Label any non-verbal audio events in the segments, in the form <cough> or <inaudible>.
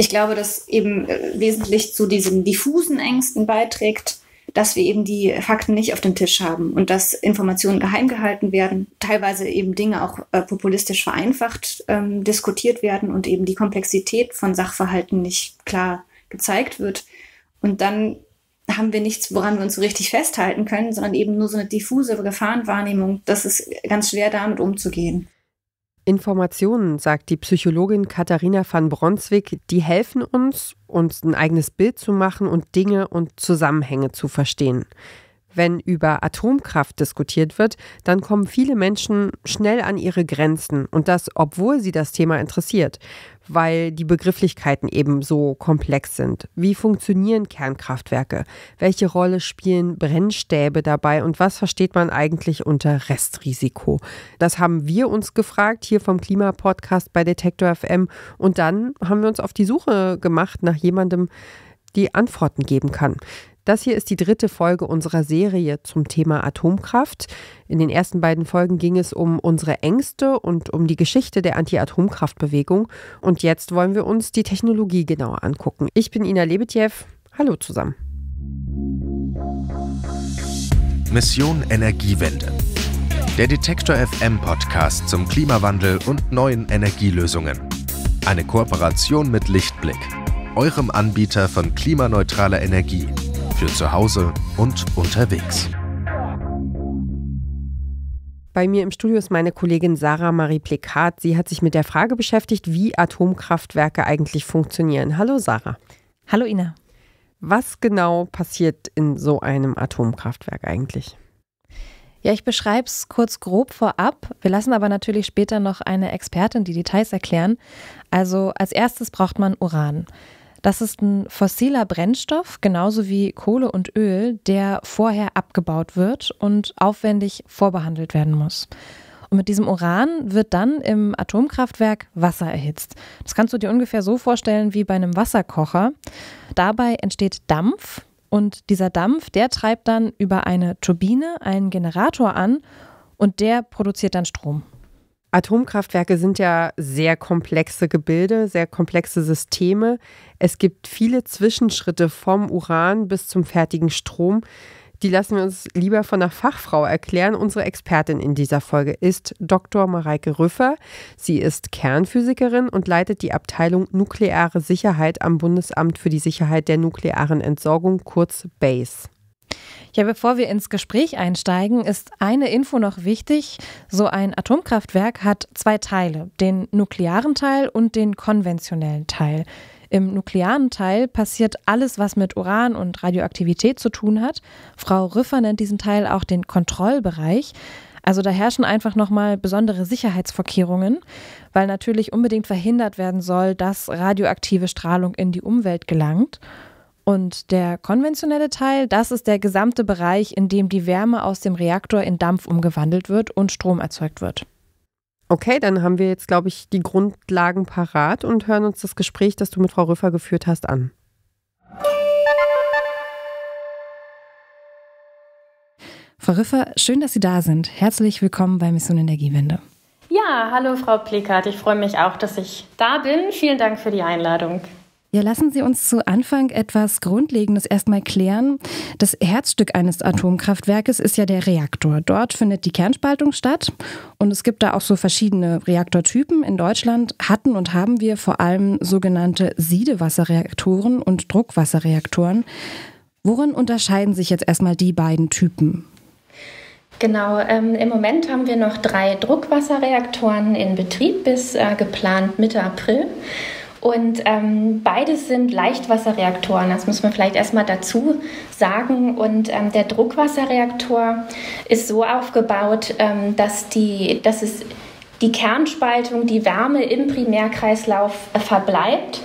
Ich glaube, dass eben äh, wesentlich zu diesen diffusen Ängsten beiträgt, dass wir eben die Fakten nicht auf dem Tisch haben und dass Informationen geheim gehalten werden, teilweise eben Dinge auch äh, populistisch vereinfacht ähm, diskutiert werden und eben die Komplexität von Sachverhalten nicht klar gezeigt wird. Und dann haben wir nichts, woran wir uns so richtig festhalten können, sondern eben nur so eine diffuse Gefahrenwahrnehmung. Das ist ganz schwer, damit umzugehen. Informationen, sagt die Psychologin Katharina van Bronswijk, die helfen uns, uns ein eigenes Bild zu machen und Dinge und Zusammenhänge zu verstehen. Wenn über Atomkraft diskutiert wird, dann kommen viele Menschen schnell an ihre Grenzen und das, obwohl sie das Thema interessiert, weil die Begrifflichkeiten eben so komplex sind. Wie funktionieren Kernkraftwerke? Welche Rolle spielen Brennstäbe dabei und was versteht man eigentlich unter Restrisiko? Das haben wir uns gefragt hier vom Klimapodcast bei Detektor FM und dann haben wir uns auf die Suche gemacht nach jemandem, die Antworten geben kann. Das hier ist die dritte Folge unserer Serie zum Thema Atomkraft. In den ersten beiden Folgen ging es um unsere Ängste und um die Geschichte der Anti-Atomkraftbewegung. Und jetzt wollen wir uns die Technologie genauer angucken. Ich bin Ina Lebetjew. Hallo zusammen. Mission Energiewende. Der Detektor FM Podcast zum Klimawandel und neuen Energielösungen. Eine Kooperation mit Lichtblick, eurem Anbieter von klimaneutraler Energie für zu Hause und unterwegs. Bei mir im Studio ist meine Kollegin Sarah Marie Plekat. Sie hat sich mit der Frage beschäftigt, wie Atomkraftwerke eigentlich funktionieren. Hallo Sarah. Hallo Ina. Was genau passiert in so einem Atomkraftwerk eigentlich? Ja, ich beschreibe es kurz grob vorab. Wir lassen aber natürlich später noch eine Expertin die Details erklären. Also als erstes braucht man Uran. Das ist ein fossiler Brennstoff, genauso wie Kohle und Öl, der vorher abgebaut wird und aufwendig vorbehandelt werden muss. Und mit diesem Uran wird dann im Atomkraftwerk Wasser erhitzt. Das kannst du dir ungefähr so vorstellen wie bei einem Wasserkocher. Dabei entsteht Dampf und dieser Dampf, der treibt dann über eine Turbine einen Generator an und der produziert dann Strom. Atomkraftwerke sind ja sehr komplexe Gebilde, sehr komplexe Systeme. Es gibt viele Zwischenschritte vom Uran bis zum fertigen Strom. Die lassen wir uns lieber von einer Fachfrau erklären. Unsere Expertin in dieser Folge ist Dr. Mareike Rüffer. Sie ist Kernphysikerin und leitet die Abteilung Nukleare Sicherheit am Bundesamt für die Sicherheit der nuklearen Entsorgung, kurz BASE. Ja, bevor wir ins Gespräch einsteigen, ist eine Info noch wichtig. So ein Atomkraftwerk hat zwei Teile, den nuklearen Teil und den konventionellen Teil. Im nuklearen Teil passiert alles, was mit Uran und Radioaktivität zu tun hat. Frau Rüffer nennt diesen Teil auch den Kontrollbereich. Also da herrschen einfach nochmal besondere Sicherheitsvorkehrungen, weil natürlich unbedingt verhindert werden soll, dass radioaktive Strahlung in die Umwelt gelangt. Und der konventionelle Teil, das ist der gesamte Bereich, in dem die Wärme aus dem Reaktor in Dampf umgewandelt wird und Strom erzeugt wird. Okay, dann haben wir jetzt, glaube ich, die Grundlagen parat und hören uns das Gespräch, das du mit Frau Rüffer geführt hast, an. Frau Rüffer, schön, dass Sie da sind. Herzlich willkommen bei Mission Energiewende. Ja, hallo Frau Plikat. Ich freue mich auch, dass ich da bin. Vielen Dank für die Einladung. Ja, lassen Sie uns zu Anfang etwas Grundlegendes erstmal klären. Das Herzstück eines Atomkraftwerkes ist ja der Reaktor. Dort findet die Kernspaltung statt und es gibt da auch so verschiedene Reaktortypen. In Deutschland hatten und haben wir vor allem sogenannte Siedewasserreaktoren und Druckwasserreaktoren. Worin unterscheiden sich jetzt erstmal die beiden Typen? Genau, ähm, im Moment haben wir noch drei Druckwasserreaktoren in Betrieb bis äh, geplant Mitte April. Und ähm, beides sind Leichtwasserreaktoren, das muss man vielleicht erstmal dazu sagen. Und ähm, der Druckwasserreaktor ist so aufgebaut, ähm, dass, die, dass es die Kernspaltung, die Wärme im Primärkreislauf äh, verbleibt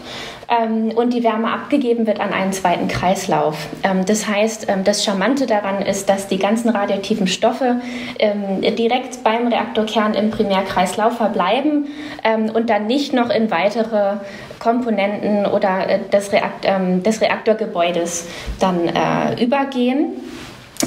ähm, und die Wärme abgegeben wird an einen zweiten Kreislauf. Ähm, das heißt, ähm, das Charmante daran ist, dass die ganzen radioaktiven Stoffe ähm, direkt beim Reaktorkern im Primärkreislauf verbleiben ähm, und dann nicht noch in weitere Komponenten oder äh, des, Reakt des Reaktorgebäudes dann äh, übergehen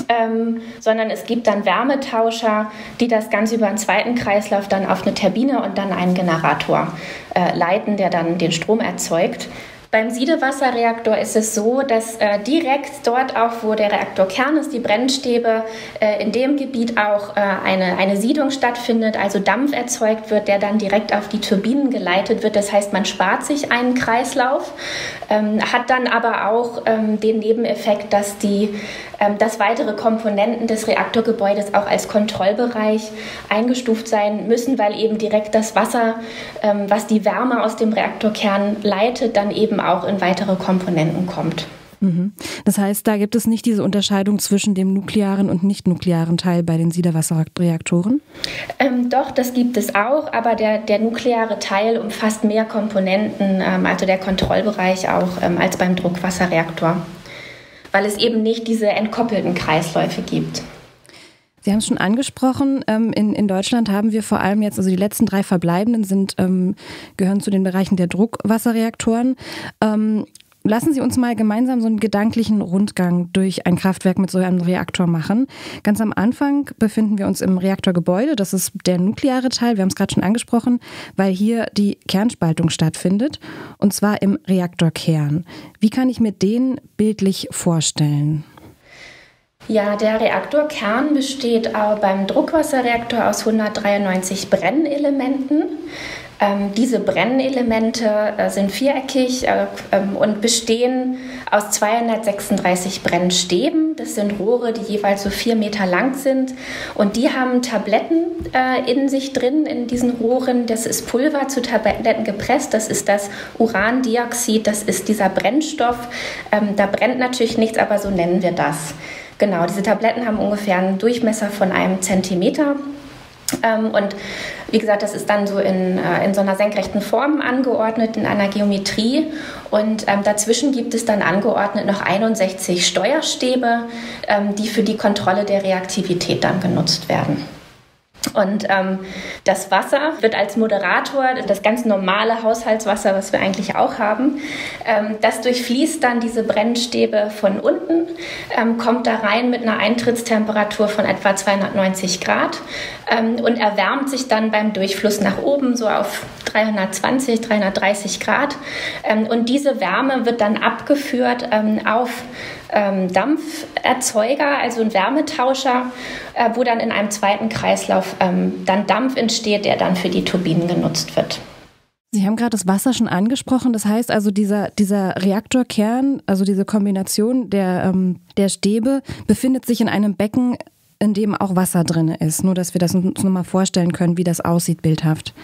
ähm, sondern es gibt dann Wärmetauscher, die das Ganze über einen zweiten Kreislauf dann auf eine Turbine und dann einen Generator äh, leiten, der dann den Strom erzeugt. Beim Siedewasserreaktor ist es so, dass äh, direkt dort auch, wo der Reaktorkern ist, die Brennstäbe, äh, in dem Gebiet auch äh, eine, eine Siedung stattfindet, also Dampf erzeugt wird, der dann direkt auf die Turbinen geleitet wird. Das heißt, man spart sich einen Kreislauf, ähm, hat dann aber auch ähm, den Nebeneffekt, dass, die, ähm, dass weitere Komponenten des Reaktorgebäudes auch als Kontrollbereich eingestuft sein müssen, weil eben direkt das Wasser, ähm, was die Wärme aus dem Reaktorkern leitet, dann eben eben auch in weitere Komponenten kommt. Mhm. Das heißt, da gibt es nicht diese Unterscheidung zwischen dem nuklearen und nicht-nuklearen Teil bei den Siederwasserreaktoren? Ähm, doch, das gibt es auch, aber der, der nukleare Teil umfasst mehr Komponenten, ähm, also der Kontrollbereich auch, ähm, als beim Druckwasserreaktor, weil es eben nicht diese entkoppelten Kreisläufe gibt. Sie haben es schon angesprochen. Ähm, in, in Deutschland haben wir vor allem jetzt, also die letzten drei verbleibenden sind, ähm, gehören zu den Bereichen der Druckwasserreaktoren. Lassen Sie uns mal gemeinsam so einen gedanklichen Rundgang durch ein Kraftwerk mit so einem Reaktor machen. Ganz am Anfang befinden wir uns im Reaktorgebäude. Das ist der nukleare Teil. Wir haben es gerade schon angesprochen, weil hier die Kernspaltung stattfindet. Und zwar im Reaktorkern. Wie kann ich mir den bildlich vorstellen? Ja, der Reaktorkern besteht auch beim Druckwasserreaktor aus 193 Brennelementen. Ähm, diese Brennelemente äh, sind viereckig äh, ähm, und bestehen aus 236 Brennstäben. Das sind Rohre, die jeweils so vier Meter lang sind. Und die haben Tabletten äh, in sich drin, in diesen Rohren. Das ist Pulver zu Tabletten gepresst. Das ist das Urandioxid. Das ist dieser Brennstoff. Ähm, da brennt natürlich nichts, aber so nennen wir das. Genau, diese Tabletten haben ungefähr einen Durchmesser von einem Zentimeter. Ähm, und wie gesagt, das ist dann so in, äh, in so einer senkrechten Form angeordnet, in einer Geometrie. Und ähm, dazwischen gibt es dann angeordnet noch 61 Steuerstäbe, ähm, die für die Kontrolle der Reaktivität dann genutzt werden. Und ähm, das Wasser wird als Moderator, das ganz normale Haushaltswasser, was wir eigentlich auch haben, ähm, das durchfließt dann diese Brennstäbe von unten, ähm, kommt da rein mit einer Eintrittstemperatur von etwa 290 Grad ähm, und erwärmt sich dann beim Durchfluss nach oben so auf 320, 330 Grad. Ähm, und diese Wärme wird dann abgeführt ähm, auf ähm, Dampferzeuger, also ein Wärmetauscher, äh, wo dann in einem zweiten Kreislauf ähm, dann Dampf entsteht, der dann für die Turbinen genutzt wird. Sie haben gerade das Wasser schon angesprochen. Das heißt also, dieser, dieser Reaktorkern, also diese Kombination der, ähm, der Stäbe, befindet sich in einem Becken, in dem auch Wasser drin ist. Nur, dass wir das uns nochmal vorstellen können, wie das aussieht, bildhaft.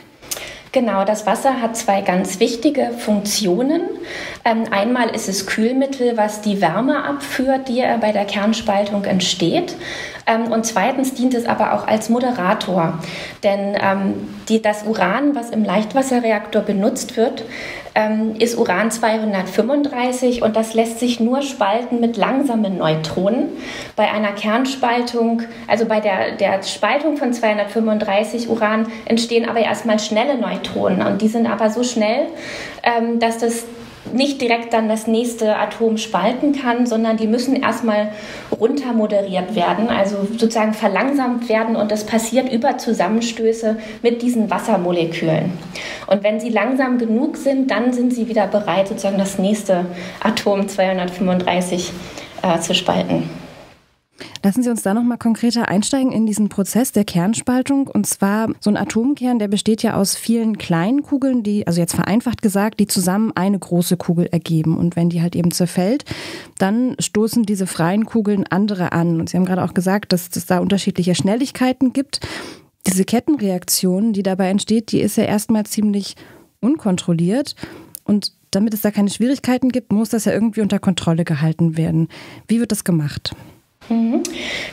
Genau, das Wasser hat zwei ganz wichtige Funktionen. Ähm, einmal ist es Kühlmittel, was die Wärme abführt, die bei der Kernspaltung entsteht. Ähm, und zweitens dient es aber auch als Moderator. Denn ähm, die, das Uran, was im Leichtwasserreaktor benutzt wird, ähm, ist Uran 235 und das lässt sich nur spalten mit langsamen Neutronen. Bei einer Kernspaltung, also bei der, der Spaltung von 235 Uran entstehen aber erstmal schnelle Neutronen und die sind aber so schnell, ähm, dass das nicht direkt dann das nächste Atom spalten kann, sondern die müssen erstmal runtermoderiert werden, also sozusagen verlangsamt werden und das passiert über Zusammenstöße mit diesen Wassermolekülen. Und wenn sie langsam genug sind, dann sind sie wieder bereit, sozusagen das nächste Atom 235 äh, zu spalten. Lassen Sie uns da nochmal konkreter einsteigen in diesen Prozess der Kernspaltung. Und zwar so ein Atomkern, der besteht ja aus vielen kleinen Kugeln, die, also jetzt vereinfacht gesagt, die zusammen eine große Kugel ergeben. Und wenn die halt eben zerfällt, dann stoßen diese freien Kugeln andere an. Und Sie haben gerade auch gesagt, dass es da unterschiedliche Schnelligkeiten gibt. Diese Kettenreaktion, die dabei entsteht, die ist ja erstmal ziemlich unkontrolliert. Und damit es da keine Schwierigkeiten gibt, muss das ja irgendwie unter Kontrolle gehalten werden. Wie wird das gemacht? Mhm.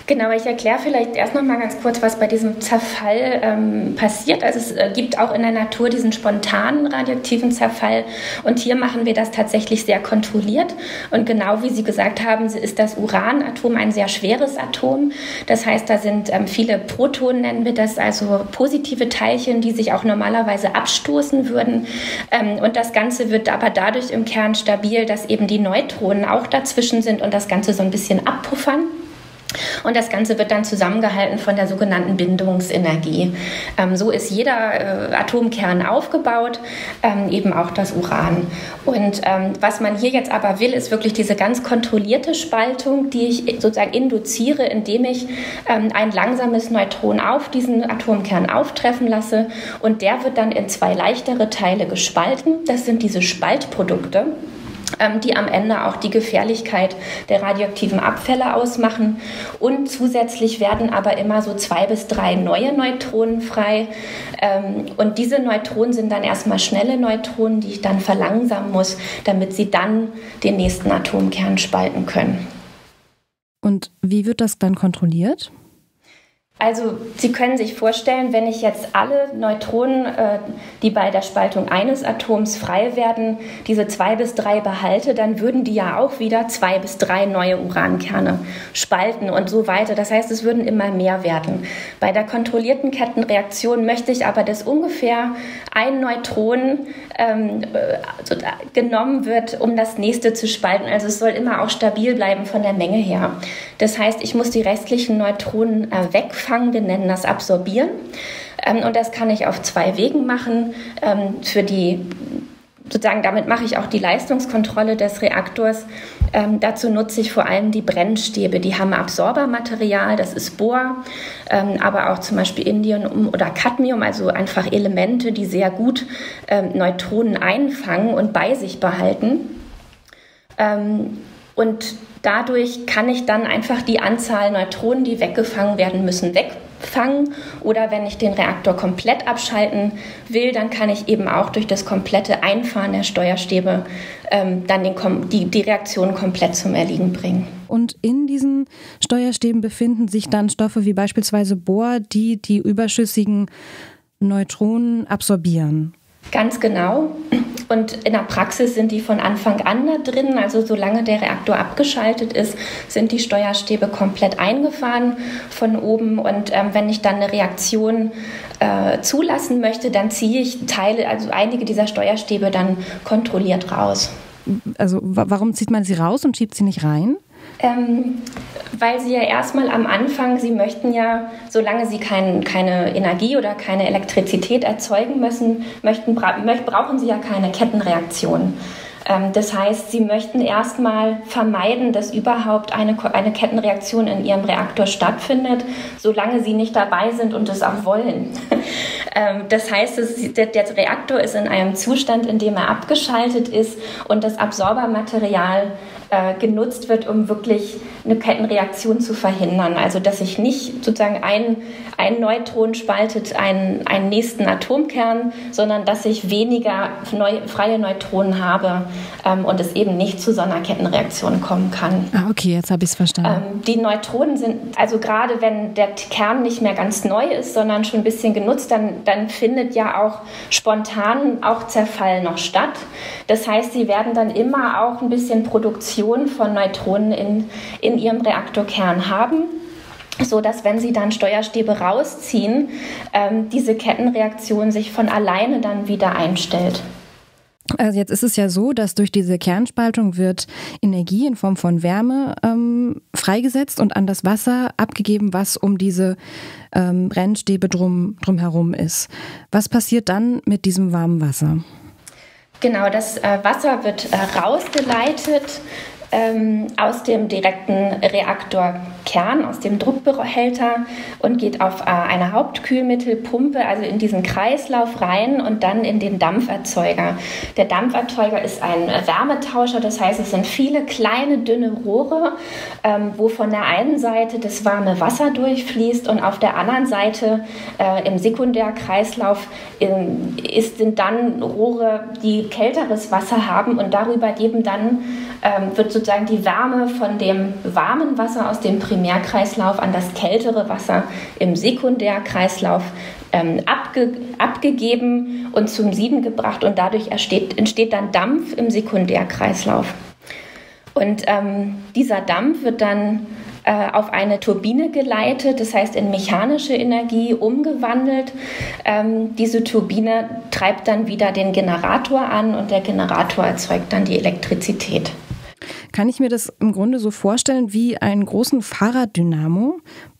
Genau, ich erkläre vielleicht erst noch mal ganz kurz, was bei diesem Zerfall ähm, passiert. Also es äh, gibt auch in der Natur diesen spontanen radioaktiven Zerfall und hier machen wir das tatsächlich sehr kontrolliert. Und genau wie Sie gesagt haben, ist das Uranatom ein sehr schweres Atom. Das heißt, da sind ähm, viele Protonen, nennen wir das, also positive Teilchen, die sich auch normalerweise abstoßen würden. Ähm, und das Ganze wird aber dadurch im Kern stabil, dass eben die Neutronen auch dazwischen sind und das Ganze so ein bisschen abpuffern. Und das Ganze wird dann zusammengehalten von der sogenannten Bindungsenergie. Ähm, so ist jeder äh, Atomkern aufgebaut, ähm, eben auch das Uran. Und ähm, was man hier jetzt aber will, ist wirklich diese ganz kontrollierte Spaltung, die ich sozusagen induziere, indem ich ähm, ein langsames Neutron auf diesen Atomkern auftreffen lasse. Und der wird dann in zwei leichtere Teile gespalten. Das sind diese Spaltprodukte. Ähm, die am Ende auch die Gefährlichkeit der radioaktiven Abfälle ausmachen. Und zusätzlich werden aber immer so zwei bis drei neue Neutronen frei. Ähm, und diese Neutronen sind dann erstmal schnelle Neutronen, die ich dann verlangsamen muss, damit sie dann den nächsten Atomkern spalten können. Und wie wird das dann kontrolliert? Also Sie können sich vorstellen, wenn ich jetzt alle Neutronen, äh, die bei der Spaltung eines Atoms frei werden, diese zwei bis drei behalte, dann würden die ja auch wieder zwei bis drei neue Urankerne spalten und so weiter. Das heißt, es würden immer mehr werden. Bei der kontrollierten Kettenreaktion möchte ich aber, dass ungefähr ein Neutron ähm, also genommen wird, um das nächste zu spalten. Also es soll immer auch stabil bleiben von der Menge her. Das heißt, ich muss die restlichen Neutronen äh, wegfahren Abfangen, wir nennen das Absorbieren. Ähm, und das kann ich auf zwei Wegen machen. Ähm, für die sozusagen damit mache ich auch die Leistungskontrolle des Reaktors. Ähm, dazu nutze ich vor allem die Brennstäbe. Die haben Absorbermaterial, das ist Bohr, ähm, aber auch zum Beispiel Indium oder Cadmium, also einfach Elemente, die sehr gut ähm, Neutronen einfangen und bei sich behalten. Und Dadurch kann ich dann einfach die Anzahl Neutronen, die weggefangen werden müssen, wegfangen. Oder wenn ich den Reaktor komplett abschalten will, dann kann ich eben auch durch das komplette Einfahren der Steuerstäbe ähm, dann den, die, die Reaktion komplett zum Erliegen bringen. Und in diesen Steuerstäben befinden sich dann Stoffe wie beispielsweise Bohr, die die überschüssigen Neutronen absorbieren. Ganz genau. Und in der Praxis sind die von Anfang an da drin. Also solange der Reaktor abgeschaltet ist, sind die Steuerstäbe komplett eingefahren von oben. Und ähm, wenn ich dann eine Reaktion äh, zulassen möchte, dann ziehe ich Teile, also einige dieser Steuerstäbe dann kontrolliert raus. Also warum zieht man sie raus und schiebt sie nicht rein? Ähm, weil sie ja erstmal am Anfang, sie möchten ja, solange sie kein, keine Energie oder keine Elektrizität erzeugen müssen, möchten, bra brauchen sie ja keine Kettenreaktion. Ähm, das heißt, sie möchten erstmal vermeiden, dass überhaupt eine, eine Kettenreaktion in ihrem Reaktor stattfindet, solange sie nicht dabei sind und es auch wollen. <laughs> Ähm, das heißt, der Reaktor ist in einem Zustand, in dem er abgeschaltet ist und das Absorbermaterial äh, genutzt wird, um wirklich eine Kettenreaktion zu verhindern. Also dass sich nicht sozusagen ein, ein Neutron spaltet einen, einen nächsten Atomkern, sondern dass ich weniger neu, freie Neutronen habe ähm, und es eben nicht zu so einer Kettenreaktion kommen kann. Ah, okay, jetzt habe ich es verstanden. Ähm, die Neutronen sind, also gerade wenn der Kern nicht mehr ganz neu ist, sondern schon ein bisschen genutzt, dann, dann findet ja auch spontan auch Zerfall noch statt. Das heißt, sie werden dann immer auch ein bisschen Produktion Emission von Neutronen in, in ihrem Reaktorkern haben so dass wenn sie dann Steuerstäbe rausziehen, ähm, diese Kettenreaktion sich von alleine dann wieder einstellt. Also jetzt ist es ja so, dass durch diese Kernspaltung wird Energie in Form von Wärme ähm, freigesetzt und an das Wasser abgegeben, was um diese ähm, Brennstäbe drum, drumherum ist. Was passiert dann mit diesem warmen Wasser? Genau, das äh, Wasser wird äh, rausgeleitet ähm, aus dem direkten Reaktorkern, aus dem Druckbehälter und geht auf äh, eine Hauptkühlmittelpumpe, also in diesen Kreislauf rein und dann in den Dampferzeuger. Der Dampferzeuger ist ein Wärmetauscher, das heißt, es sind viele kleine, dünne Rohre, ähm, wo von der einen Seite das warme Wasser durchfließt und auf der anderen Seite äh, im Sekundärkreislauf in, ist, sind dann Rohre, die kälteres Wasser haben und darüber eben dann ähm, wird sozusagen die Wärme von dem warmen Wasser aus dem Primärkreislauf an das kältere Wasser im Sekundärkreislauf ähm, abge abgegeben und zum Sieden gebracht und dadurch entsteht, entsteht dann Dampf im Sekundärkreislauf. Und ähm, dieser Dampf wird dann äh, auf eine Turbine geleitet, das heißt in mechanische Energie umgewandelt. Ähm, diese Turbine treibt dann wieder den Generator an und der Generator erzeugt dann die Elektrizität. Kann ich mir das im Grunde so vorstellen wie einen großen Fahrraddynamo,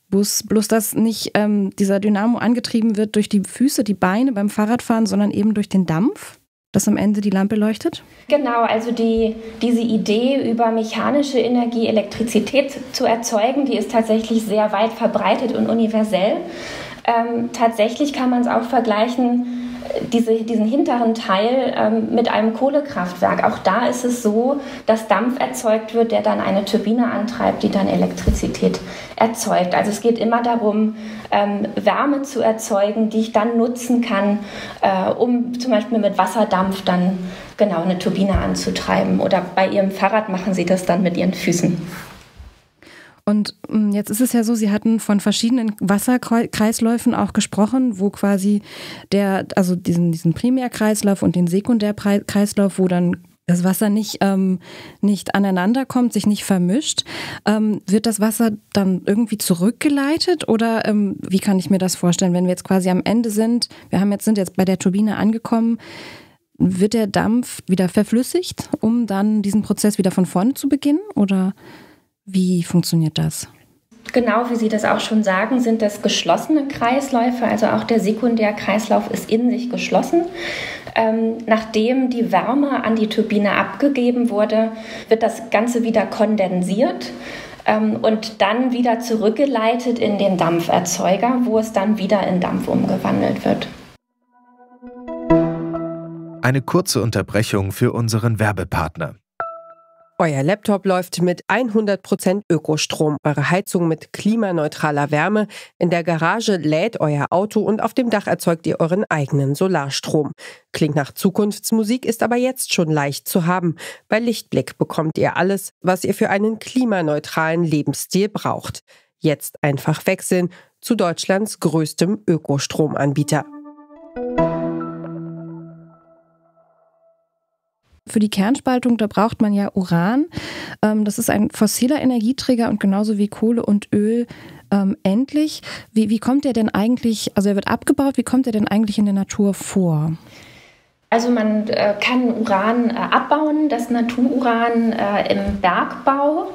Bus, bloß dass nicht ähm, dieser Dynamo angetrieben wird durch die Füße, die Beine beim Fahrradfahren, sondern eben durch den Dampf? dass am Ende die Lampe leuchtet? Genau, also die, diese Idee über mechanische Energie, Elektrizität zu erzeugen, die ist tatsächlich sehr weit verbreitet und universell. Ähm, tatsächlich kann man es auch vergleichen diese, diesen hinteren Teil ähm, mit einem Kohlekraftwerk. Auch da ist es so, dass Dampf erzeugt wird, der dann eine Turbine antreibt, die dann Elektrizität erzeugt. Also es geht immer darum, ähm, Wärme zu erzeugen, die ich dann nutzen kann, äh, um zum Beispiel mit Wasserdampf dann genau eine Turbine anzutreiben. Oder bei Ihrem Fahrrad machen Sie das dann mit Ihren Füßen. Und mm, jetzt ist es ja so, Sie hatten von verschiedenen Wasserkreisläufen auch gesprochen, wo quasi der, also diesen, diesen Primärkreislauf und den Sekundärkreislauf, wo dann das Wasser nicht, ähm, nicht aneinander kommt, sich nicht vermischt. Ähm, wird das Wasser dann irgendwie zurückgeleitet oder ähm, wie kann ich mir das vorstellen, wenn wir jetzt quasi am Ende sind? Wir haben jetzt, sind jetzt bei der Turbine angekommen. Wird der Dampf wieder verflüssigt, um dann diesen Prozess wieder von vorne zu beginnen? Oder wie funktioniert das? Genau, wie Sie das auch schon sagen, sind das geschlossene Kreisläufe. Also auch der Sekundärkreislauf ist in sich geschlossen. Ähm, nachdem die Wärme an die Turbine abgegeben wurde, wird das Ganze wieder kondensiert ähm, und dann wieder zurückgeleitet in den Dampferzeuger, wo es dann wieder in Dampf umgewandelt wird. Eine kurze Unterbrechung für unseren Werbepartner. Euer Laptop läuft mit 100% Ökostrom, eure Heizung mit klimaneutraler Wärme, in der Garage lädt euer Auto und auf dem Dach erzeugt ihr euren eigenen Solarstrom. Klingt nach Zukunftsmusik, ist aber jetzt schon leicht zu haben. Bei Lichtblick bekommt ihr alles, was ihr für einen klimaneutralen Lebensstil braucht. Jetzt einfach wechseln zu Deutschlands größtem Ökostromanbieter. Für die Kernspaltung, da braucht man ja Uran. Ähm, das ist ein fossiler Energieträger und genauso wie Kohle und Öl ähm, endlich. Wie, wie kommt der denn eigentlich, also er wird abgebaut, wie kommt er denn eigentlich in der Natur vor? Also man äh, kann Uran äh, abbauen, das Natururan äh, im Bergbau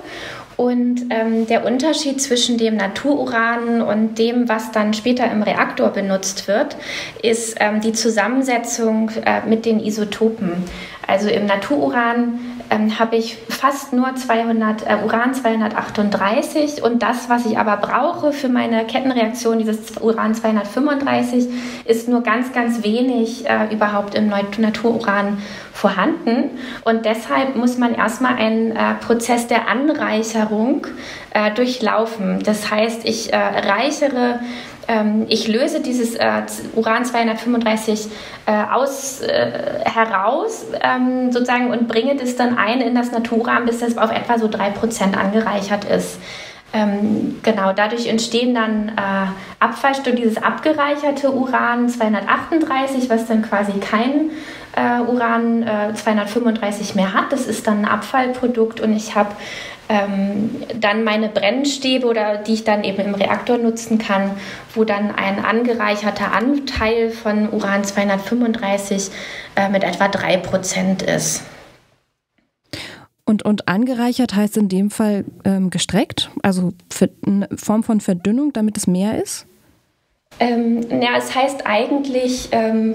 und ähm, der Unterschied zwischen dem Natururan und dem, was dann später im Reaktor benutzt wird, ist ähm, die Zusammensetzung äh, mit den Isotopen. Also im Natururan ähm, habe ich fast nur 200, äh, Uran 238 und das, was ich aber brauche für meine Kettenreaktion, dieses Uran 235, ist nur ganz, ganz wenig äh, überhaupt im Natururan vorhanden. Und deshalb muss man erstmal einen äh, Prozess der Anreicherung äh, durchlaufen. Das heißt, ich äh, reichere ähm, ich löse dieses äh, Uran 235 äh, aus, äh, heraus ähm, sozusagen und bringe das dann ein in das Natururan, bis das auf etwa so 3% angereichert ist. Ähm, genau, dadurch entstehen dann äh, Abfallstücke, dieses abgereicherte Uran 238, was dann quasi kein äh, Uran äh, 235 mehr hat. Das ist dann ein Abfallprodukt und ich habe ähm, dann meine Brennstäbe oder die ich dann eben im Reaktor nutzen kann, wo dann ein angereicherter Anteil von Uran 235 äh, mit etwa 3% ist. Und, und angereichert heißt in dem Fall ähm, gestreckt, also für, eine Form von Verdünnung, damit es mehr ist? Ähm, ja, es heißt eigentlich ähm,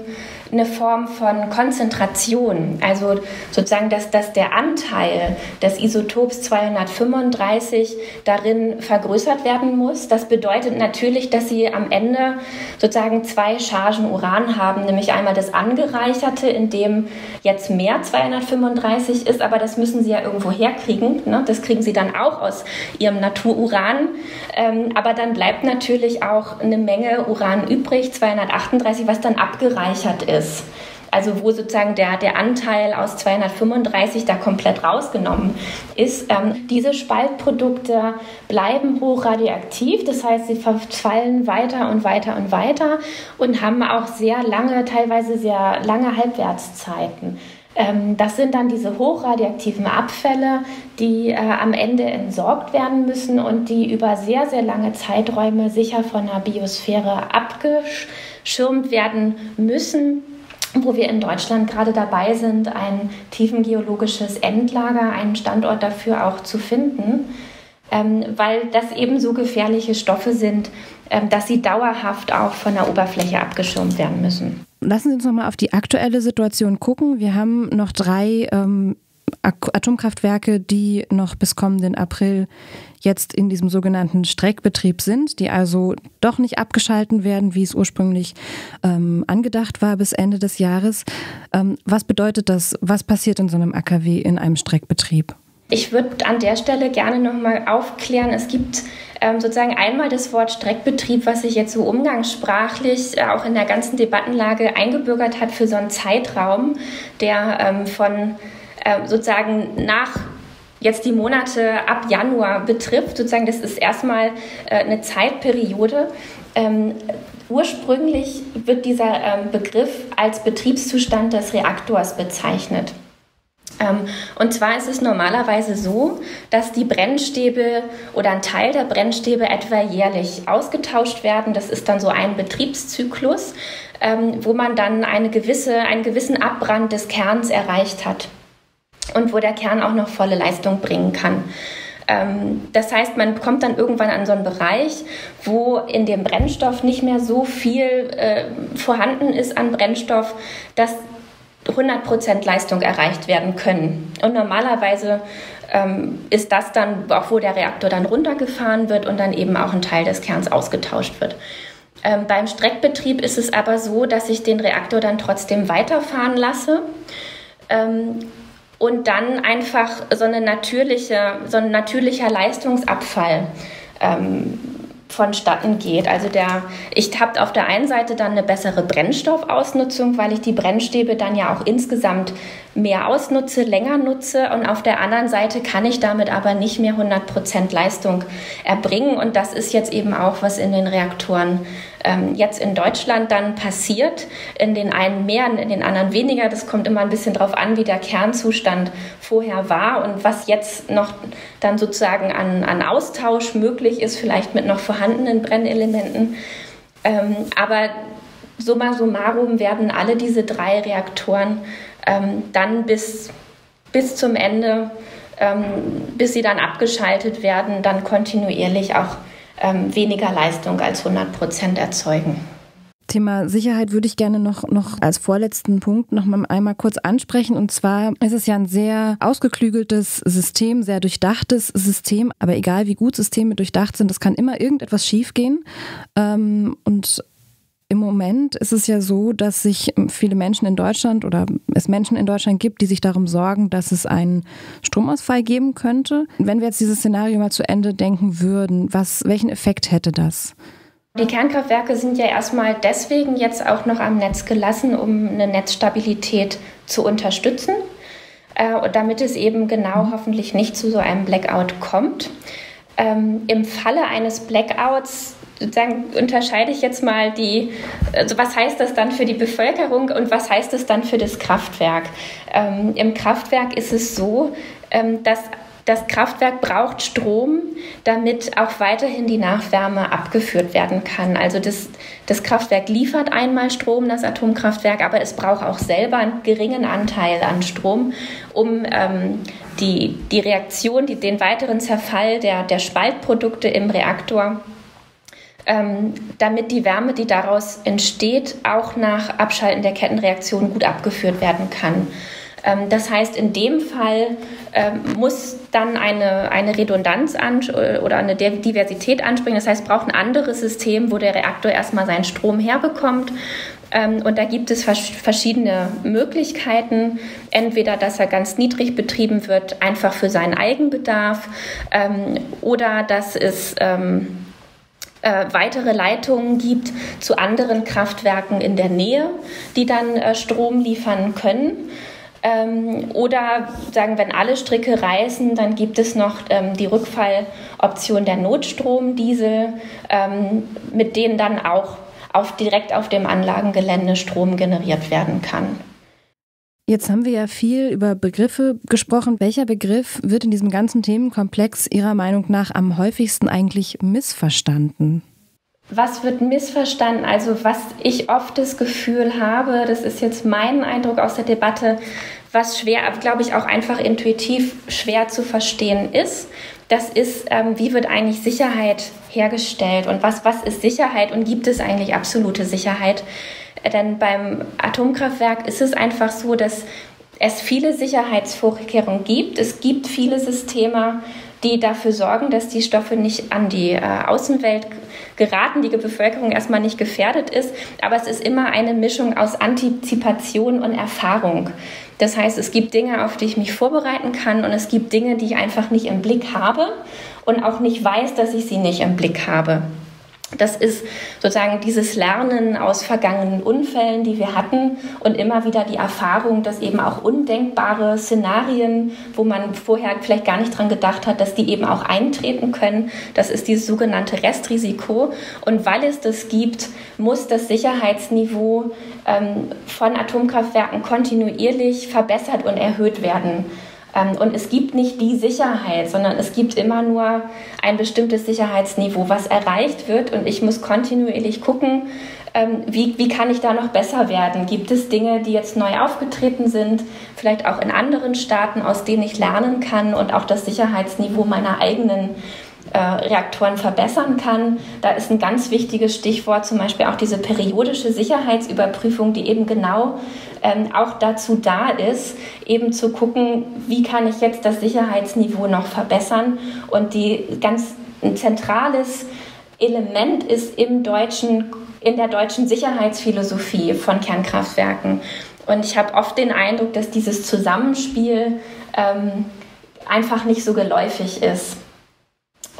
eine Form von Konzentration. Also sozusagen, dass, dass der Anteil des Isotops 235 darin vergrößert werden muss. Das bedeutet natürlich, dass Sie am Ende sozusagen zwei Chargen Uran haben, nämlich einmal das angereicherte, in dem jetzt mehr 235 ist, aber das müssen Sie ja irgendwo herkriegen. Ne? Das kriegen Sie dann auch aus Ihrem Natururan. Ähm, aber dann bleibt natürlich auch eine Menge Uran übrig, 238, was dann abgereichert ist ist. Also wo sozusagen der, der Anteil aus 235 da komplett rausgenommen ist. Ähm, diese Spaltprodukte bleiben hochradioaktiv, das heißt, sie verfallen weiter und weiter und weiter und haben auch sehr lange, teilweise sehr lange Halbwertszeiten. Ähm, das sind dann diese hochradioaktiven Abfälle, die äh, am Ende entsorgt werden müssen und die über sehr, sehr lange Zeiträume sicher von der Biosphäre abgeschirmt werden müssen wo wir in Deutschland gerade dabei sind, ein tiefengeologisches Endlager, einen Standort dafür auch zu finden, ähm, weil das eben so gefährliche Stoffe sind, ähm, dass sie dauerhaft auch von der Oberfläche abgeschirmt werden müssen. Lassen Sie uns nochmal auf die aktuelle Situation gucken. Wir haben noch drei ähm, Atomkraftwerke, die noch bis kommenden April jetzt in diesem sogenannten Streckbetrieb sind, die also doch nicht abgeschalten werden, wie es ursprünglich ähm, angedacht war bis Ende des Jahres. Ähm, was bedeutet das? Was passiert in so einem AKW in einem Streckbetrieb? Ich würde an der Stelle gerne nochmal aufklären. Es gibt ähm, sozusagen einmal das Wort Streckbetrieb, was sich jetzt so umgangssprachlich äh, auch in der ganzen Debattenlage eingebürgert hat für so einen Zeitraum, der ähm, von äh, sozusagen nach jetzt die Monate ab Januar betrifft. Sozusagen, das ist erstmal äh, eine Zeitperiode. Ähm, ursprünglich wird dieser ähm, Begriff als Betriebszustand des Reaktors bezeichnet. Ähm, und zwar ist es normalerweise so, dass die Brennstäbe oder ein Teil der Brennstäbe etwa jährlich ausgetauscht werden. Das ist dann so ein Betriebszyklus, ähm, wo man dann eine gewisse, einen gewissen Abbrand des Kerns erreicht hat und wo der Kern auch noch volle Leistung bringen kann. Ähm, das heißt, man kommt dann irgendwann an so einen Bereich, wo in dem Brennstoff nicht mehr so viel äh, vorhanden ist an Brennstoff, dass 100% Leistung erreicht werden können. Und normalerweise ähm, ist das dann auch, wo der Reaktor dann runtergefahren wird und dann eben auch ein Teil des Kerns ausgetauscht wird. Ähm, beim Streckbetrieb ist es aber so, dass ich den Reaktor dann trotzdem weiterfahren lasse. Ähm, und dann einfach so, eine natürliche, so ein natürlicher Leistungsabfall ähm, vonstatten geht. Also der, ich habe auf der einen Seite dann eine bessere Brennstoffausnutzung, weil ich die Brennstäbe dann ja auch insgesamt mehr ausnutze, länger nutze und auf der anderen Seite kann ich damit aber nicht mehr 100 Prozent Leistung erbringen und das ist jetzt eben auch, was in den Reaktoren ähm, jetzt in Deutschland dann passiert. In den einen mehr, in den anderen weniger. Das kommt immer ein bisschen darauf an, wie der Kernzustand vorher war und was jetzt noch dann sozusagen an, an Austausch möglich ist, vielleicht mit noch vorhandenen Brennelementen. Ähm, aber summa summarum werden alle diese drei Reaktoren ähm, dann bis, bis zum Ende, ähm, bis sie dann abgeschaltet werden, dann kontinuierlich auch ähm, weniger Leistung als 100 Prozent erzeugen. Thema Sicherheit würde ich gerne noch, noch als vorletzten Punkt noch mal einmal kurz ansprechen. Und zwar ist es ja ein sehr ausgeklügeltes System, sehr durchdachtes System. Aber egal wie gut Systeme durchdacht sind, es kann immer irgendetwas schiefgehen. Ähm, und im Moment ist es ja so, dass sich viele Menschen in Deutschland oder es Menschen in Deutschland gibt, die sich darum sorgen, dass es einen Stromausfall geben könnte. Wenn wir jetzt dieses Szenario mal zu Ende denken würden, was, welchen Effekt hätte das? Die Kernkraftwerke sind ja erstmal deswegen jetzt auch noch am Netz gelassen, um eine Netzstabilität zu unterstützen, äh, damit es eben genau mhm. hoffentlich nicht zu so einem Blackout kommt. Ähm, Im Falle eines Blackouts sozusagen unterscheide ich jetzt mal die, also was heißt das dann für die Bevölkerung und was heißt das dann für das Kraftwerk? Ähm, Im Kraftwerk ist es so, ähm, dass das Kraftwerk braucht Strom, damit auch weiterhin die Nachwärme abgeführt werden kann. Also das, das Kraftwerk liefert einmal Strom, das Atomkraftwerk, aber es braucht auch selber einen geringen Anteil an Strom, um ähm, die, die Reaktion, die, den weiteren Zerfall der, der Spaltprodukte im Reaktor ähm, damit die Wärme, die daraus entsteht, auch nach Abschalten der Kettenreaktion gut abgeführt werden kann. Ähm, das heißt, in dem Fall ähm, muss dann eine, eine Redundanz oder eine Diversität anspringen. Das heißt, braucht ein anderes System, wo der Reaktor erstmal seinen Strom herbekommt. Ähm, und da gibt es verschiedene Möglichkeiten. Entweder, dass er ganz niedrig betrieben wird, einfach für seinen Eigenbedarf, ähm, oder dass es ähm, äh, weitere Leitungen gibt zu anderen Kraftwerken in der Nähe, die dann äh, Strom liefern können. Ähm, oder sagen, wenn alle Stricke reißen, dann gibt es noch ähm, die Rückfalloption der Notstromdiesel, ähm, mit denen dann auch auf, direkt auf dem Anlagengelände Strom generiert werden kann. Jetzt haben wir ja viel über Begriffe gesprochen. Welcher Begriff wird in diesem ganzen Themenkomplex Ihrer Meinung nach am häufigsten eigentlich missverstanden? was wird missverstanden? Also was ich oft das Gefühl habe, das ist jetzt mein Eindruck aus der Debatte, was schwer, glaube ich, auch einfach intuitiv schwer zu verstehen ist. Das ist, ähm, wie wird eigentlich Sicherheit hergestellt und was, was ist Sicherheit und gibt es eigentlich absolute Sicherheit? Denn beim Atomkraftwerk ist es einfach so, dass es viele Sicherheitsvorkehrungen gibt. Es gibt viele Systeme, die dafür sorgen, dass die Stoffe nicht an die äh, Außenwelt geraten, die Bevölkerung erstmal nicht gefährdet ist. Aber es ist immer eine Mischung aus Antizipation und Erfahrung. Das heißt, es gibt Dinge, auf die ich mich vorbereiten kann und es gibt Dinge, die ich einfach nicht im Blick habe und auch nicht weiß, dass ich sie nicht im Blick habe. Das ist sozusagen dieses Lernen aus vergangenen Unfällen, die wir hatten und immer wieder die Erfahrung, dass eben auch undenkbare Szenarien, wo man vorher vielleicht gar nicht dran gedacht hat, dass die eben auch eintreten können. Das ist dieses sogenannte Restrisiko. Und weil es das gibt, muss das Sicherheitsniveau ähm, von Atomkraftwerken kontinuierlich verbessert und erhöht werden. Ähm, und es gibt nicht die Sicherheit, sondern es gibt immer nur ein bestimmtes Sicherheitsniveau, was erreicht wird. Und ich muss kontinuierlich gucken, ähm, wie, wie kann ich da noch besser werden? Gibt es Dinge, die jetzt neu aufgetreten sind, vielleicht auch in anderen Staaten, aus denen ich lernen kann und auch das Sicherheitsniveau meiner eigenen äh, Reaktoren verbessern kann. Da ist ein ganz wichtiges Stichwort zum Beispiel auch diese periodische Sicherheitsüberprüfung, die eben genau ähm, auch dazu da ist, eben zu gucken, wie kann ich jetzt das Sicherheitsniveau noch verbessern. Und die ganz ein zentrales Element ist im deutschen, in der deutschen Sicherheitsphilosophie von Kernkraftwerken. Und ich habe oft den Eindruck, dass dieses Zusammenspiel ähm, einfach nicht so geläufig ist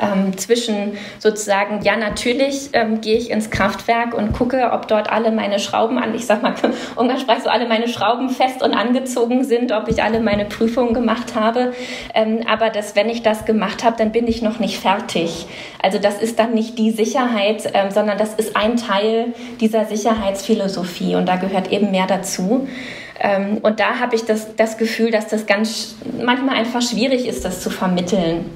ähm, zwischen sozusagen, ja, natürlich ähm, gehe ich ins Kraftwerk und gucke, ob dort alle meine Schrauben an, ich sag mal <laughs> umgangssprachlich so alle meine Schrauben fest und angezogen sind, ob ich alle meine Prüfungen gemacht habe. Ähm, aber dass, wenn ich das gemacht habe, dann bin ich noch nicht fertig. Also das ist dann nicht die Sicherheit, ähm, sondern das ist ein Teil dieser Sicherheitsphilosophie und da gehört eben mehr dazu. Ähm, und da habe ich das, das Gefühl, dass das ganz manchmal einfach schwierig ist, das zu vermitteln.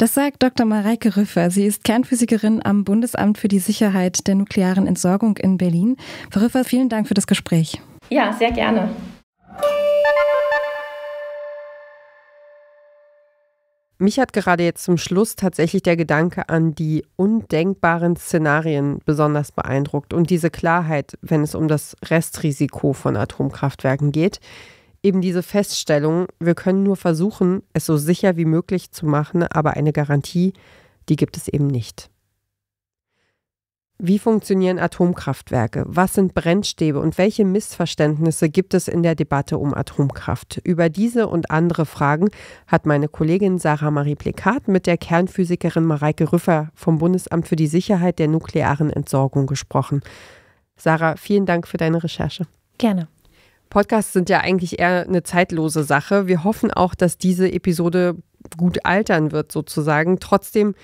Das sagt Dr. Mareike Rüffer. Sie ist Kernphysikerin am Bundesamt für die Sicherheit der nuklearen Entsorgung in Berlin. Frau Rüffer, vielen Dank für das Gespräch. Ja, sehr gerne. Mich hat gerade jetzt zum Schluss tatsächlich der Gedanke an die undenkbaren Szenarien besonders beeindruckt und diese Klarheit, wenn es um das Restrisiko von Atomkraftwerken geht eben diese Feststellung, wir können nur versuchen, es so sicher wie möglich zu machen, aber eine Garantie, die gibt es eben nicht. Wie funktionieren Atomkraftwerke? Was sind Brennstäbe und welche Missverständnisse gibt es in der Debatte um Atomkraft? Über diese und andere Fragen hat meine Kollegin Sarah Marie Plekat mit der Kernphysikerin Mareike Rüffer vom Bundesamt für die Sicherheit der nuklearen Entsorgung gesprochen. Sarah, vielen Dank für deine Recherche. Gerne. Podcasts sind ja eigentlich eher eine zeitlose Sache. Wir hoffen auch, dass diese Episode gut altern wird, sozusagen. Trotzdem,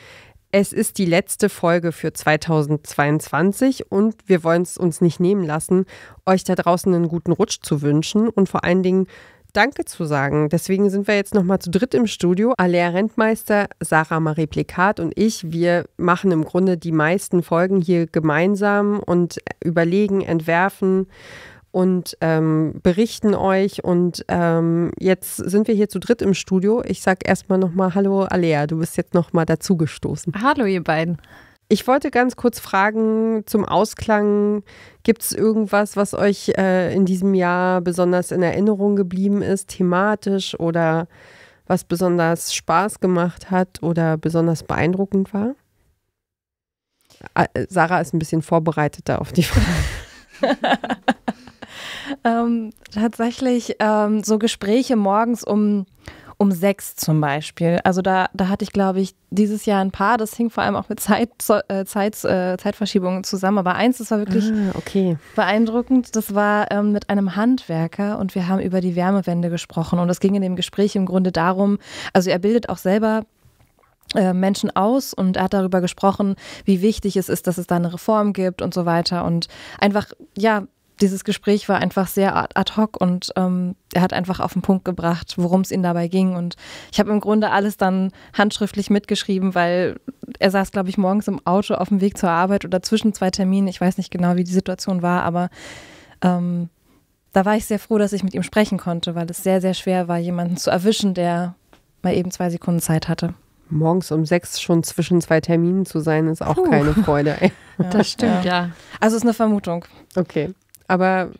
es ist die letzte Folge für 2022 und wir wollen es uns nicht nehmen lassen, euch da draußen einen guten Rutsch zu wünschen und vor allen Dingen Danke zu sagen. Deswegen sind wir jetzt nochmal zu dritt im Studio. Alea Rentmeister, Sarah Marie Plekat und ich. Wir machen im Grunde die meisten Folgen hier gemeinsam und überlegen, entwerfen und ähm, berichten euch. Und ähm, jetzt sind wir hier zu dritt im Studio. Ich sage erstmal nochmal Hallo Alea, du bist jetzt nochmal dazugestoßen. Hallo ihr beiden. Ich wollte ganz kurz fragen zum Ausklang, gibt es irgendwas, was euch äh, in diesem Jahr besonders in Erinnerung geblieben ist, thematisch oder was besonders Spaß gemacht hat oder besonders beeindruckend war? Äh, Sarah ist ein bisschen vorbereiteter auf die Frage. <laughs> ähm, tatsächlich ähm, so Gespräche morgens um, um sechs zum Beispiel. Also da, da hatte ich, glaube ich, dieses Jahr ein paar. Das hing vor allem auch mit Zeit, äh, Zeit, äh, Zeitverschiebungen zusammen. Aber eins, das war wirklich ah, okay. beeindruckend. Das war ähm, mit einem Handwerker und wir haben über die Wärmewende gesprochen. Und es ging in dem Gespräch im Grunde darum, also er bildet auch selber äh, Menschen aus und er hat darüber gesprochen, wie wichtig es ist, dass es da eine Reform gibt und so weiter und einfach, ja, dieses Gespräch war einfach sehr ad hoc und ähm, er hat einfach auf den Punkt gebracht, worum es ihm dabei ging. Und ich habe im Grunde alles dann handschriftlich mitgeschrieben, weil er saß, glaube ich, morgens im Auto auf dem Weg zur Arbeit oder zwischen zwei Terminen. Ich weiß nicht genau, wie die Situation war, aber ähm, da war ich sehr froh, dass ich mit ihm sprechen konnte, weil es sehr, sehr schwer war, jemanden zu erwischen, der mal eben zwei Sekunden Zeit hatte. Morgens um sechs schon zwischen zwei Terminen zu sein, ist auch Puh. keine Freude. Ja, das stimmt, ja. ja. Also ist eine Vermutung. Okay. Aber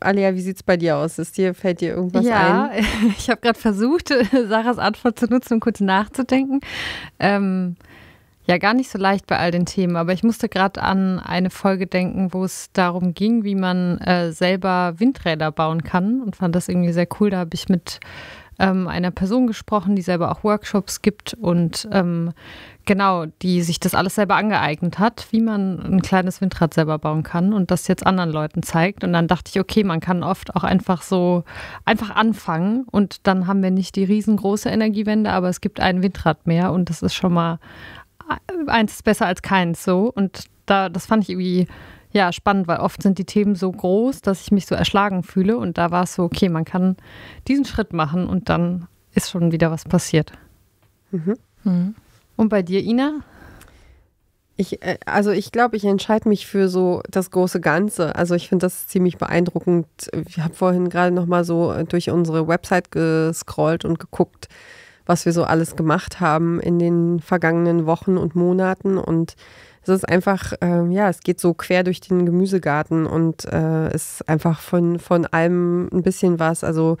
Alia, wie sieht es bei dir aus? Ist dir, fällt dir irgendwas ja, ein? Ja, <laughs> ich habe gerade versucht, <laughs> Sarahs Antwort zu nutzen, um kurz nachzudenken. Ähm, ja, gar nicht so leicht bei all den Themen, aber ich musste gerade an eine Folge denken, wo es darum ging, wie man äh, selber Windräder bauen kann und fand das irgendwie sehr cool. Da habe ich mit ähm, einer Person gesprochen, die selber auch Workshops gibt und ähm, genau, die sich das alles selber angeeignet hat, wie man ein kleines Windrad selber bauen kann und das jetzt anderen Leuten zeigt. Und dann dachte ich, okay, man kann oft auch einfach so einfach anfangen und dann haben wir nicht die riesengroße Energiewende, aber es gibt ein Windrad mehr und das ist schon mal eins ist besser als keins so. Und da, das fand ich irgendwie ja, spannend, weil oft sind die Themen so groß, dass ich mich so erschlagen fühle. Und da war es so, okay, man kann diesen Schritt machen und dann ist schon wieder was passiert. Mhm. Mhm. Und bei dir, Ina? Ich, äh, also ich glaube, ich entscheide mich für so das große Ganze. Also ich finde das ziemlich beeindruckend. Ich habe vorhin gerade noch mal so durch unsere Website gescrollt und geguckt, was wir so alles gemacht haben in den vergangenen Wochen und Monaten und es ist einfach, äh, ja, es geht so quer durch den Gemüsegarten und äh, ist einfach von, von allem ein bisschen was. Also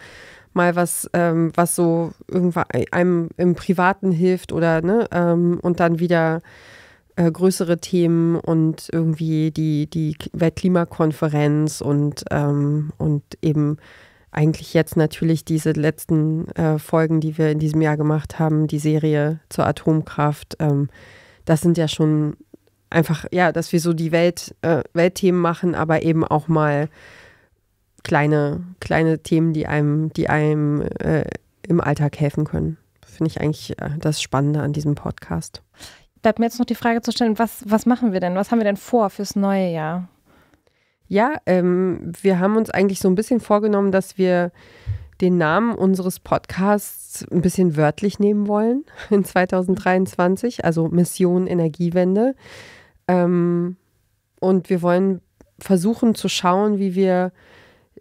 mal was, ähm, was so irgendwann einem im Privaten hilft oder ne, ähm, und dann wieder äh, größere Themen und irgendwie die, die Weltklimakonferenz und, ähm, und eben eigentlich jetzt natürlich diese letzten äh, Folgen, die wir in diesem Jahr gemacht haben, die Serie zur Atomkraft. Ähm, das sind ja schon einfach, ja, dass wir so die Welt, äh, Weltthemen machen, aber eben auch mal kleine, kleine Themen, die einem, die einem äh, im Alltag helfen können. Finde ich eigentlich äh, das Spannende an diesem Podcast. Bleibt mir jetzt noch die Frage zu stellen, was, was machen wir denn? Was haben wir denn vor fürs neue Jahr? Ja, ähm, wir haben uns eigentlich so ein bisschen vorgenommen, dass wir den Namen unseres Podcasts ein bisschen wörtlich nehmen wollen in 2023, also Mission Energiewende. Ähm, und wir wollen versuchen zu schauen, wie wir,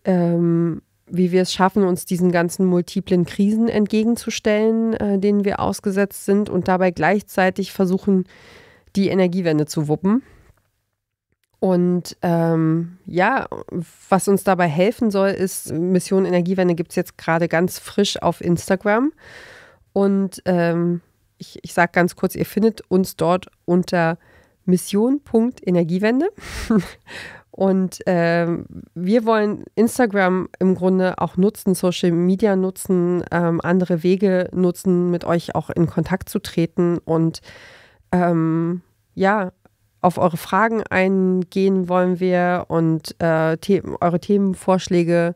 ähm, wie wir es schaffen, uns diesen ganzen multiplen Krisen entgegenzustellen, äh, denen wir ausgesetzt sind und dabei gleichzeitig versuchen, die Energiewende zu wuppen. Und ähm, ja, was uns dabei helfen soll, ist, Mission Energiewende gibt es jetzt gerade ganz frisch auf Instagram. Und ähm, ich, ich sage ganz kurz, ihr findet uns dort unter Mission.energiewende. <laughs> Und äh, wir wollen Instagram im Grunde auch nutzen, Social Media nutzen, ähm, andere Wege nutzen, mit euch auch in Kontakt zu treten und ähm, ja, auf eure Fragen eingehen wollen wir und äh, The eure Themenvorschläge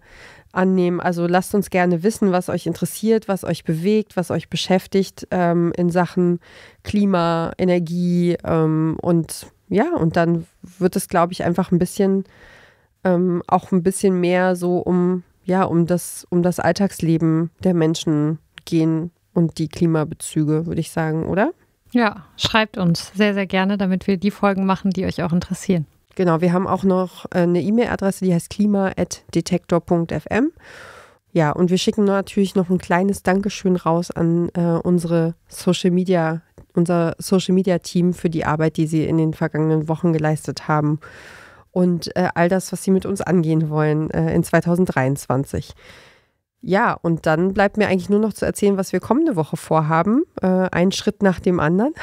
annehmen. Also lasst uns gerne wissen, was euch interessiert, was euch bewegt, was euch beschäftigt ähm, in Sachen Klima, Energie ähm, und ja, und dann wird es, glaube ich, einfach ein bisschen ähm, auch ein bisschen mehr so um ja um das um das Alltagsleben der Menschen gehen und die Klimabezüge, würde ich sagen, oder? Ja, schreibt uns sehr, sehr gerne, damit wir die Folgen machen, die euch auch interessieren. Genau, wir haben auch noch äh, eine E-Mail-Adresse, die heißt klima.detektor.fm. Ja, und wir schicken natürlich noch ein kleines Dankeschön raus an äh, unsere Social Media, unser Social Media Team für die Arbeit, die sie in den vergangenen Wochen geleistet haben und äh, all das, was sie mit uns angehen wollen äh, in 2023. Ja, und dann bleibt mir eigentlich nur noch zu erzählen, was wir kommende Woche vorhaben. Äh, ein Schritt nach dem anderen.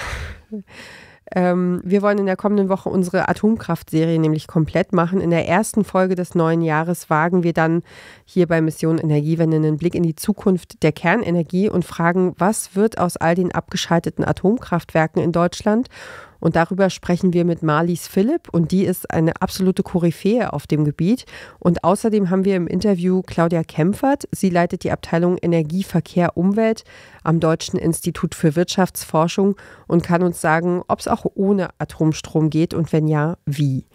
Ähm, wir wollen in der kommenden Woche unsere Atomkraftserie nämlich komplett machen. In der ersten Folge des neuen Jahres wagen wir dann hier bei Mission Energiewende einen Blick in die Zukunft der Kernenergie und fragen, was wird aus all den abgeschalteten Atomkraftwerken in Deutschland und darüber sprechen wir mit Marlies Philipp und die ist eine absolute Koryphäe auf dem Gebiet. Und außerdem haben wir im Interview Claudia Kempfert. Sie leitet die Abteilung Energie, Verkehr, Umwelt am Deutschen Institut für Wirtschaftsforschung und kann uns sagen, ob es auch ohne Atomstrom geht und wenn ja, wie.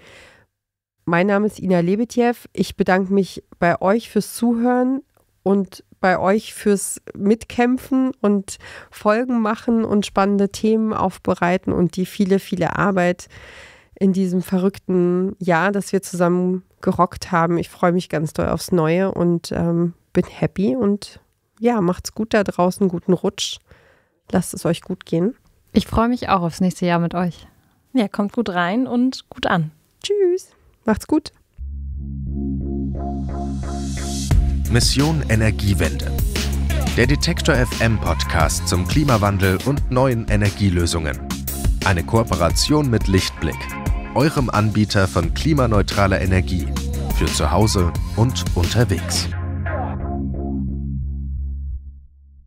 Mein Name ist Ina Lebetjew. Ich bedanke mich bei euch fürs Zuhören und bei euch fürs Mitkämpfen und Folgen machen und spannende Themen aufbereiten und die viele, viele Arbeit in diesem verrückten Jahr, das wir zusammen gerockt haben. Ich freue mich ganz doll aufs Neue und ähm, bin happy und ja, macht's gut da draußen, guten Rutsch. Lasst es euch gut gehen. Ich freue mich auch aufs nächste Jahr mit euch. Ja, kommt gut rein und gut an. Tschüss. Macht's gut. Mission Energiewende. Der Detektor FM Podcast zum Klimawandel und neuen Energielösungen. Eine Kooperation mit Lichtblick, eurem Anbieter von klimaneutraler Energie für zu Hause und unterwegs.